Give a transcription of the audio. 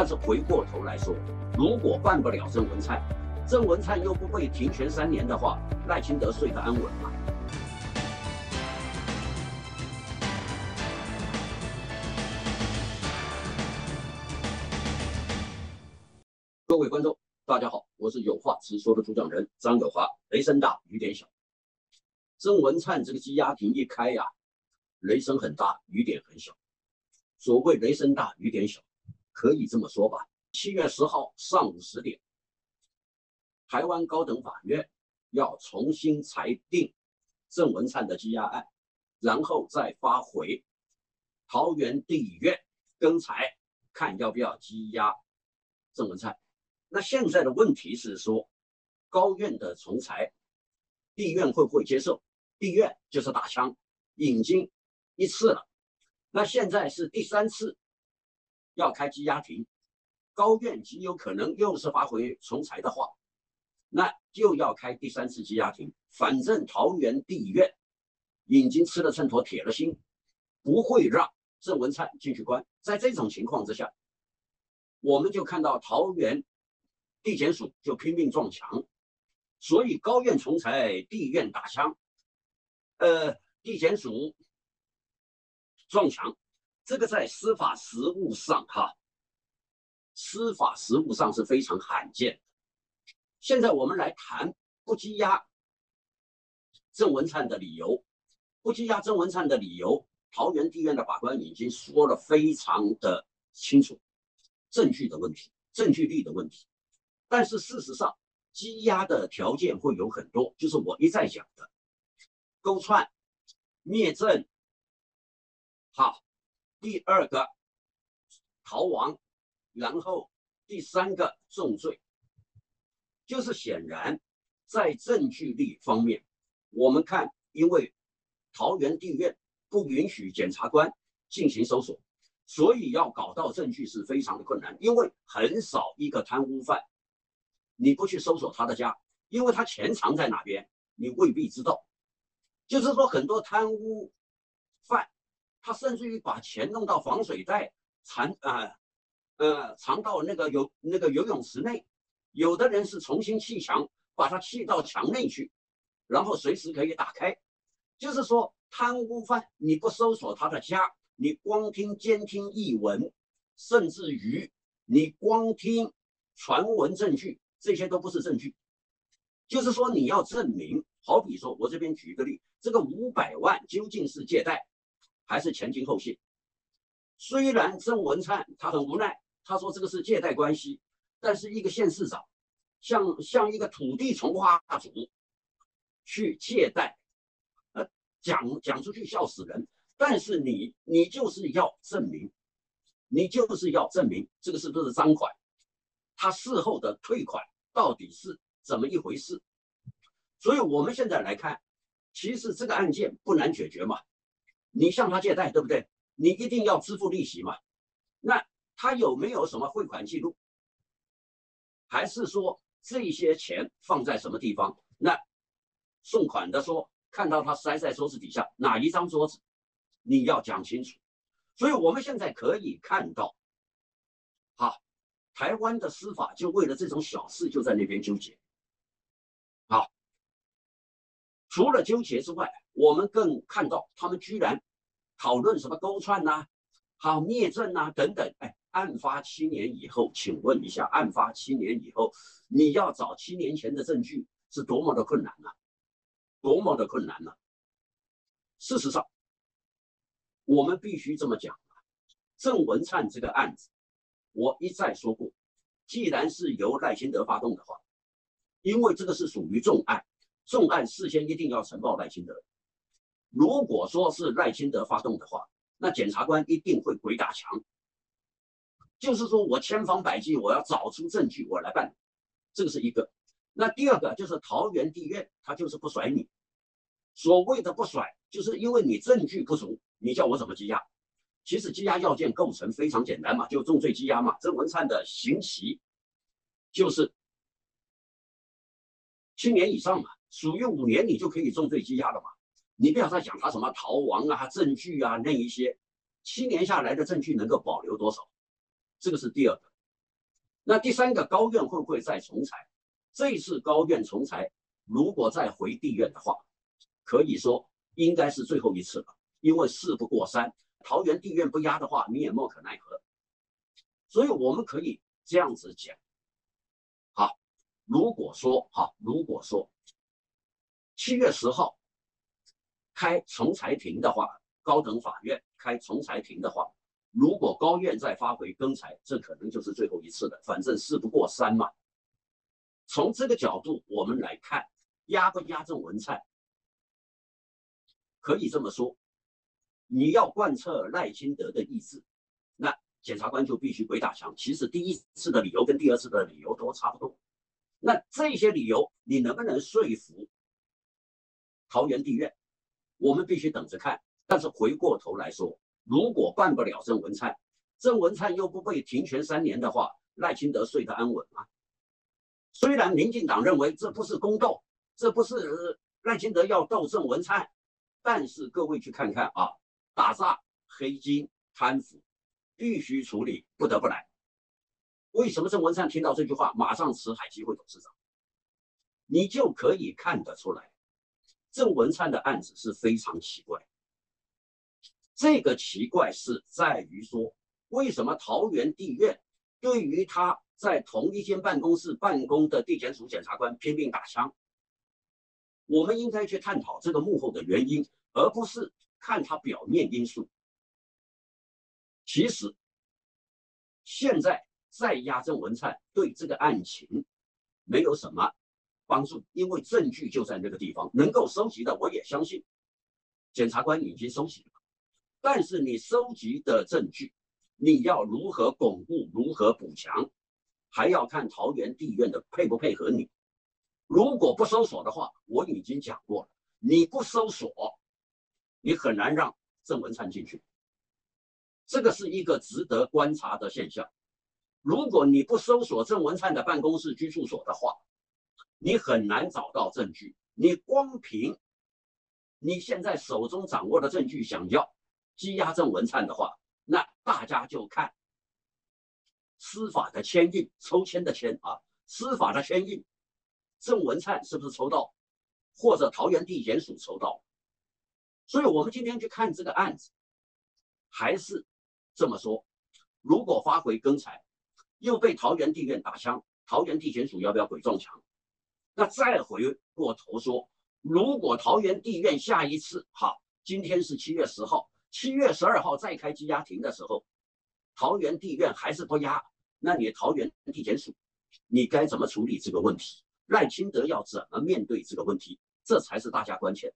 但是回过头来说，如果办不了郑文灿，郑文灿又不被停权三年的话，赖清德睡得安稳吗？各位观众，大家好，我是有话直说的主讲人张友华。雷声大雨点小，郑文灿这个羁押庭一开呀，雷声很大，雨点很小。所谓雷声大雨点小，可以这么说吧。七月十号上午十点，台湾高等法院要重新裁定郑文灿的羁押案，然后再发回桃园地院更裁，看要不要羁押郑文灿。那现在的问题是说，高院的重裁，地院会不会接受？地院就是打枪，已经一次了，那现在是第三次要开羁押庭，高院极有可能又是发回重裁的话，那就要开第三次羁押庭。反正桃园地院已经吃了秤砣铁了心，不会让郑文灿进去关。在这种情况之下，我们就看到桃园。地检署就拼命撞墙，所以高院重裁，地院打枪，呃，地检署撞墙，这个在司法实务上哈，司法实务上是非常罕见。现在我们来谈不羁押郑文灿的理由，不羁押郑文灿的理由，桃园地院的法官已经说了非常的清楚，证据的问题，证据力的问题。但是事实上，羁押的条件会有很多，就是我一再讲的，勾串、灭证，好，第二个逃亡，然后第三个重罪，就是显然在证据力方面，我们看，因为桃园地院不允许检察官进行搜索，所以要搞到证据是非常的困难，因为很少一个贪污犯。你不去搜索他的家，因为他钱藏在哪边，你未必知道。就是说，很多贪污，他甚至于把钱弄到防水袋，藏啊，呃，藏到那个游那个游泳池内。有的人是重新砌墙，把它砌到墙内去，然后随时可以打开。就是说，贪污犯你不搜索他的家，你光听监听译文，甚至于你光听传闻证据。这些都不是证据，就是说你要证明，好比说我这边举一个例，这个五百万究竟是借贷还是前金后谢？虽然郑文灿他很无奈，他说这个是借贷关系，但是一个县市长像像一个土地从化主去借贷，呃，讲讲出去笑死人。但是你你就是要证明，你就是要证明这个是不是赃款。他事后的退款到底是怎么一回事？所以我们现在来看，其实这个案件不难解决嘛。你向他借贷，对不对？你一定要支付利息嘛。那他有没有什么汇款记录？还是说这些钱放在什么地方？那送款的说看到他塞在桌子底下哪一张桌子？你要讲清楚。所以我们现在可以看到，好。台湾的司法就为了这种小事就在那边纠结，好，除了纠结之外，我们更看到他们居然讨论什么勾串呐，好灭证呐等等。哎，案发七年以后，请问一下，案发七年以后，你要找七年前的证据是多么的困难呐，多么的困难呐！事实上，我们必须这么讲啊，郑文灿这个案子。我一再说过，既然是由赖清德发动的话，因为这个是属于重案，重案事先一定要呈报赖清德。如果说是赖清德发动的话，那检察官一定会鬼打墙，就是说我千方百计我要找出证据我来办，这个是一个。那第二个就是桃园地院他就是不甩你，所谓的不甩，就是因为你证据不足，你叫我怎么羁押？其实羁押要件构成非常简单嘛，就重罪羁押嘛。郑文灿的刑期就是七年以上嘛，属于五年你就可以重罪羁押了嘛。你不要再讲他什么逃亡啊、证据啊那一些，七年下来的证据能够保留多少？这个是第二个。那第三个高院会不会再重裁？这一次高院重裁，如果再回地院的话，可以说应该是最后一次了，因为事不过三，桃园地院不压的话，你也莫可奈何。所以我们可以这样子讲，好，如果说哈，如果说七月十号开重裁庭的话，高等法院开重裁庭的话。如果高院再发回更裁，这可能就是最后一次了。反正事不过三嘛。从这个角度我们来看，压不压郑文灿，可以这么说，你要贯彻赖清德的意志，那检察官就必须鬼打墙。其实第一次的理由跟第二次的理由都差不多。那这些理由你能不能说服桃园地院？我们必须等着看。但是回过头来说。如果办不了郑文灿，郑文灿又不被停权三年的话，赖清德睡得安稳吗？虽然民进党认为这不是宫斗，这不是赖清德要斗郑文灿，但是各位去看看啊，打诈、黑金、贪腐，必须处理，不得不来。为什么郑文灿听到这句话马上辞海基会董事长？你就可以看得出来，郑文灿的案子是非常奇怪。这个奇怪是在于说，为什么桃园地院对于他在同一间办公室办公的地检署检察官拼命打枪？我们应该去探讨这个幕后的原因，而不是看他表面因素。其实，现在再压郑文灿对这个案情没有什么帮助，因为证据就在那个地方，能够收集的，我也相信检察官已经收集了。但是你收集的证据，你要如何巩固、如何补强，还要看桃园地院的配不配合你。如果不搜索的话，我已经讲过了，你不搜索，你很难让郑文灿进去。这个是一个值得观察的现象。如果你不搜索郑文灿的办公室、居住所的话，你很难找到证据。你光凭你现在手中掌握的证据，想要。羁押郑文灿的话，那大家就看司法的签印，抽签的签啊，司法的签印，郑文灿是不是抽到，或者桃园地检署抽到？所以我们今天去看这个案子，还是这么说：如果发回更裁，又被桃园地院打枪，桃园地检署要不要鬼撞墙？那再回过头说，如果桃园地院下一次，好，今天是七月十号。七月十二号再开羁押庭的时候，桃园地院还是不押，那你桃园地检署，你该怎么处理这个问题？赖清德要怎么面对这个问题？这才是大家关切。